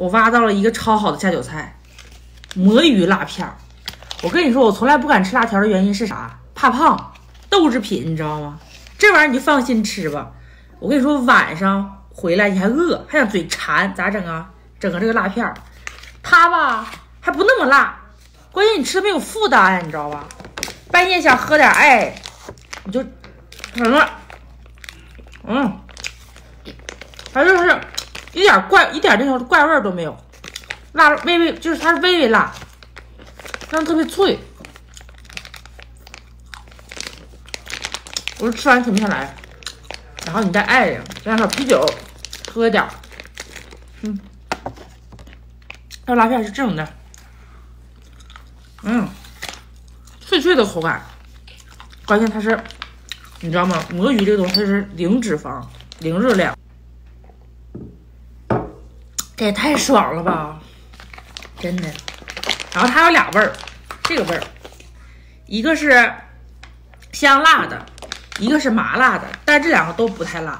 我挖到了一个超好的下酒菜——魔芋辣片儿。我跟你说，我从来不敢吃辣条的原因是啥？怕胖，豆制品，你知道吗？这玩意儿你就放心吃吧。我跟你说，晚上回来你还饿，还想嘴馋，咋整啊？整个这个辣片儿，它吧还不那么辣，关键你吃的没有负担，你知道吧？半夜想喝点哎，你就什么，嗯，它就是一点怪一点那种怪味都没有，辣微微就是它是微微辣，但是特别脆。我说吃完停不下来，然后你再爱人，加上啤酒，喝点儿，嗯，这辣片是这种的，嗯，脆脆的口感，关键它是，你知道吗？魔芋这个东西它是零脂肪、零热量，这也太爽了吧，真的。然后它有俩味儿，这个味儿，一个是香辣的。一个是麻辣的，但这两个都不太辣，